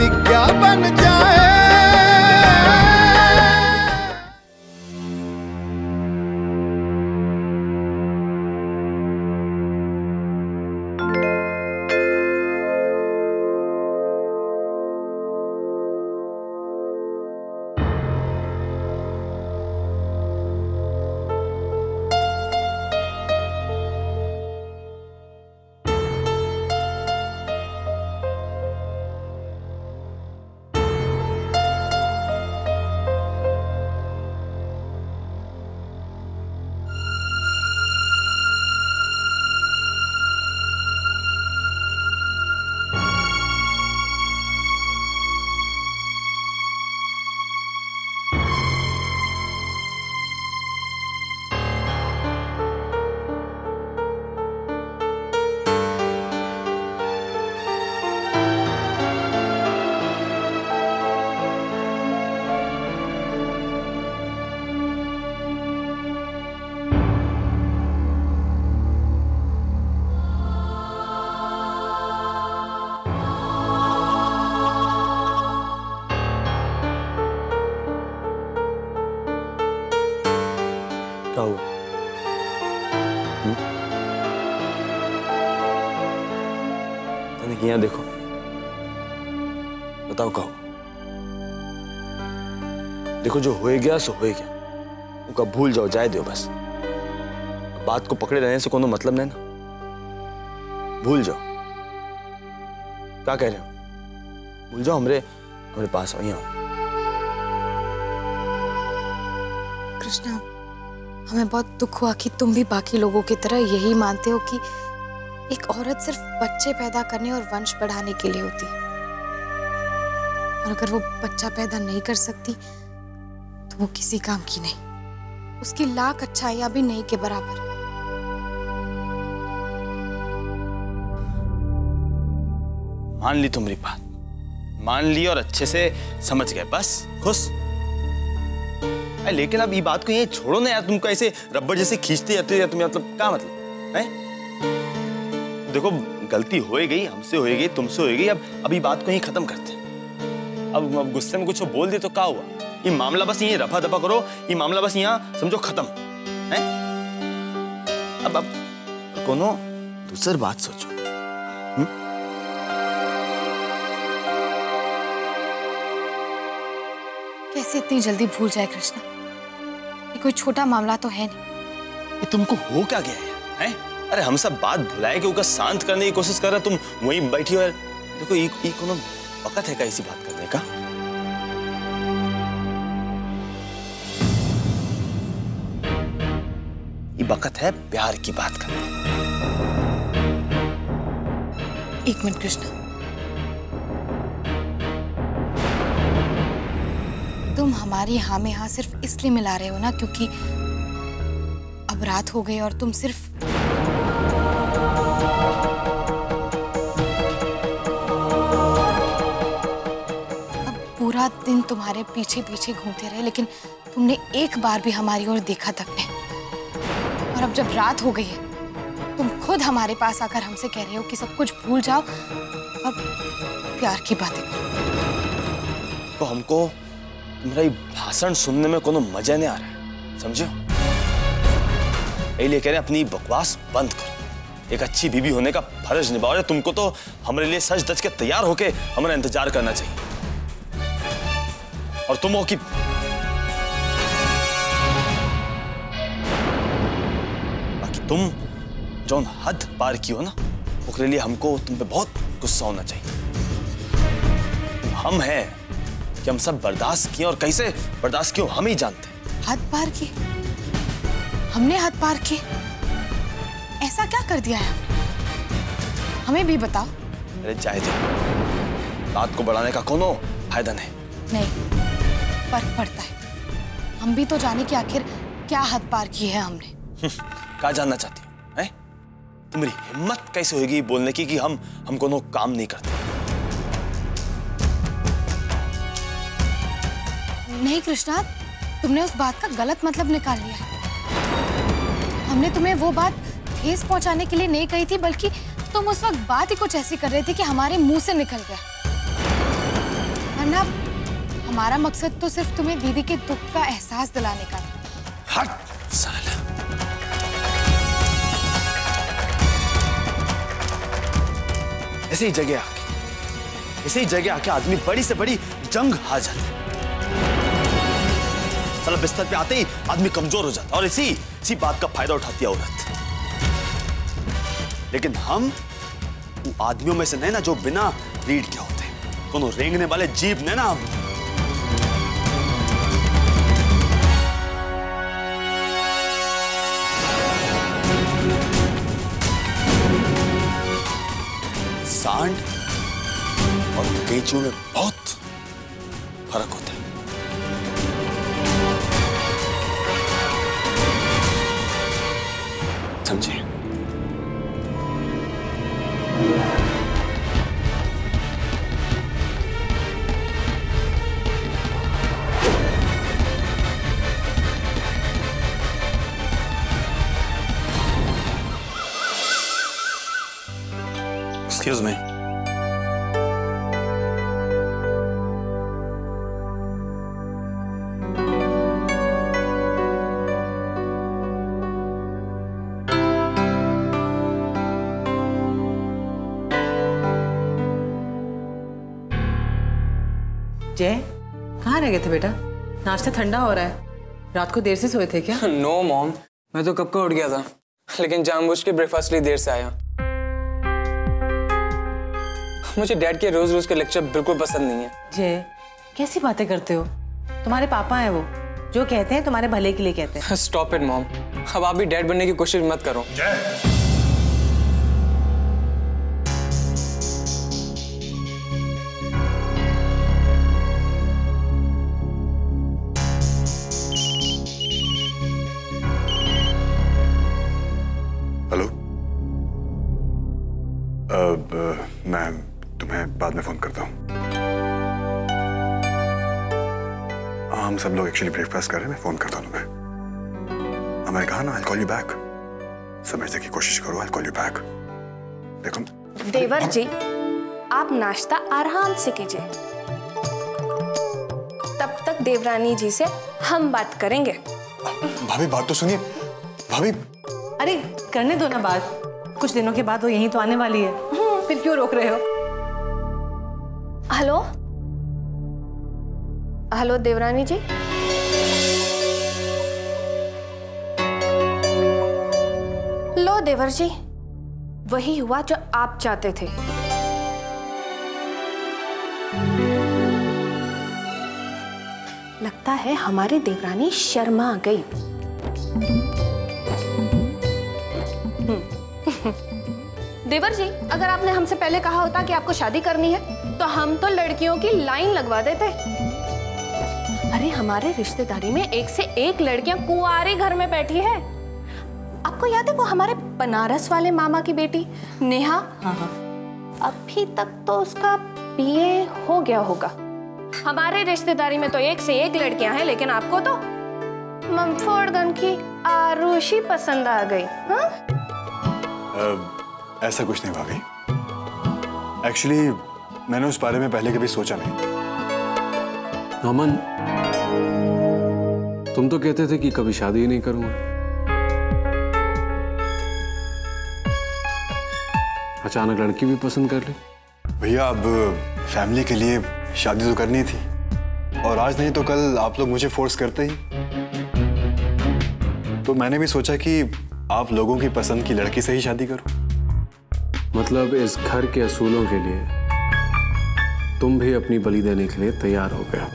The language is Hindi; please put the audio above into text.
बन जाए। यहाँ देखो। बताओ, कहो। देखो, जो होए गया, सो होए गया। उनका भूल जाओ जाए दो बस। बात को पकड़े रहने से कोनो मतलब नहीं ना। भूल जाओ। क्या कह रहे हो? भूल जाओ, हमरे हमारे पास आओ, यहाँ कृष्णा, हमें बहुत दुख हुआ कि तुम भी बाकी लोगों की तरह यही मानते हो कि एक औरत सिर्फ़ बच्चे पैदा करने और वंश बढ़ाने के लिए होती। और अगर वो बच्चा पैदा नहीं कर सकती तो वो किसी काम की नहीं। उसकी लाख अच्छाइयाँ भी नहीं के बराबर। मान ली तुम्हारी बात। मान ली और अच्छे से समझ गए। बस, खुश। लेकिन अब ये बात को ये छोड़ो ना यार। तुमको ऐसे रबर जैसे खींचते जाते मतलब क्या मतलब? है? देखो गलती हो गई हमसे हो गई तुमसे हो गई अब अभी बात को ही खत्म करते हैं। अब अब गुस्से में कुछ बोल दे तो क्या हुआ? ये मामला बस ये रफा दफ़ा करो ये मामला बस यहाँ समझो खत्म है? अब अब कोनो दूसर बात सोचो। कैसे इतनी जल्दी भूल जाए कृष्णा? ये कोई छोटा मामला तो है नहीं। ये तुमको हो क्या गया है हैं? अरे हम सब बात भुलाए के उनका शांत करने की कोशिश कर रहे तुम वहीं बैठी हो यार। देखो कोनो वक्त है का इसी बात करने का? ये वक्त है प्यार की बात करने एक मिनट, कृष्णा। तुम हमारी हाँ में हाँ सिर्फ़ इसलिए मिला रहे हो ना क्योंकि अब रात हो गई और तुम सिर्फ़ पूरा दिन तुम्हारे पीछे पीछे घूमते रहे, लेकिन तुमने एक बार भी हमारी ओर देखा तक नहीं। और अब जब रात हो गई है, तुम खुद हमारे पास आकर हमसे कह रहे हो कि सब कुछ भूल जाओ और प्यार की बातें करो। तो हमको तुम्हारा ये भाषण सुनने में कोनो मज़ा नहीं आ रहा है, समझो इसलिए कह रहे अपनी बकवास बंद करो। एक अच्छी बीबी होने का फ़र्ज़ निभाओ। और तुमको तो हमारे लिए सच दच के तैयार होके हमारा इंतज़ार करना चाहिए। और तुम हो कि बाकी तुम जो हद पार की हो ना उसके लिए हमको तुम पे बहुत गुस्सा होना चाहिए। हम हैं कि हम सब बर्दाश्त किए और कैसे बर्दाश्त क्यों हम ही जानते हैं। हद पार की हमने हद पार की ऐसा क्या कर दिया है? हमें भी बताओ। अरे जाए दे बात को बढ़ाने का कोनो फ़ायदा नहीं। नहीं फ़र्क पड़ता है। हम भी तो जाने कि आखिर क्या हद पार की है हमने। क्या जानना चाहती हो हैं? तुम्हारी हिम्मत कैसे होगी बोलने की कि हम हम कोनो काम नहीं करते? नहीं कृष्णा तुमने उस बात का गलत मतलब निकाल लिया हमने तुम्हें वो बात ठेस पहुँचाने के लिए नहीं कही थी, बल्कि तुम उस वक्त बात ही कुछ ऐसी कर रहे थे कि हमारे मुँह से निकल गया। वरना हमारा मकसद तो सिर्फ़ तुम्हें दीदी के दुख का एहसास दिलाने का था। हट, साला। ऐसे जगह आके, ऐसे जगह आके आदमी बड़ी से बड़ी जंग हार जाता है। बिस्तर पे आते ही आदमी कमज़ोर हो जाता और इसी इसी बात का फ़ायदा उठाती है औरत। लेकिन हम उन आदमियों में से नहीं ना जो बिना रीढ़ के होते कोनो रेंगने वाले जीव ने ना हम। सांड और केंचुओं में बहुत फ़र्क होता एक्सक्यूज मी जय कहाँ रह गए थे बेटा? नाश्ता ठंडा हो रहा है। रात को देर से सोए थे क्या? नो no, मॉम मैं तो कब का उठ गया था। लेकिन जानबूझ के ब्रेकफास्ट लिए देर से आया। मुझे डैड के रोज रोज के लेक्चर बिल्कुल पसंद नहीं है। जय कैसी बातें करते हो? तुम्हारे पापा हैं वो। जो कहते हैं तुम्हारे भले के लिए कहते हैं। स्टॉप इट मॉम अब आप भी डैड बनने की कोशिश मत करो। हेलो हम सब लोग एक्चुअली ब्रेकफास्ट कर रहे हैं मैं फ़ोन करता हूँ तुम्हें। हाँ, कहा ना आई कॉल यू बैक समझने की कोशिश करो आई कॉल यू बैक देखो। देवर जी आप नाश्ता आराम से कीजिए। तब तक देवरानी जी से हम बात करेंगे। भाभी बात तो सुनिए। भाभी। अरे करने दो ना बात। कुछ दिनों के बाद वो यहीं तो आने वाली है। फिर क्यों रोक रहे हो? हेलो? हेलो देवरानी जी। लो देवर जी, वही हुआ जो आप चाहते थे। लगता है हमारी देवरानी शर्मा आ गई। देवर जी, अगर आपने हमसे पहले कहा होता कि आपको शादी करनी है तो हम तो लड़कियों की लाइन लगवा देते। अरे हमारे रिश्तेदारी में एक से एक लड़कियाँ कुंवारे घर में बैठी है। आपको याद है वो हमारे बनारस वाले मामा की बेटी नेहा? हाँ हाँ। अभी तक तो उसका बीए हो गया होगा। हमारे रिश्तेदारी में तो एक से एक लड़कियाँ हैं लेकिन आपको तो मम्फोर्डगन की आरुषि पसंद आ गई हाँ? ऐसा कुछ नहीं भाभी एक्चुअली मैंने उस बारे में पहले कभी सोचा नहीं। अमन तुम तो कहते थे कि कभी शादी ही नहीं करूँगा। अचानक लड़की भी पसंद कर ली। भैया अब फैमिली के लिए शादी तो करनी थी। और आज नहीं तो कल आप लोग मुझे फोर्स करते ही। तो मैंने भी सोचा कि आप लोगों की पसंद की लड़की से ही शादी करूँ। मतलब इस घर के असूलों के लिए तुम भी अपनी बलि देने के लिए तैयार हो गया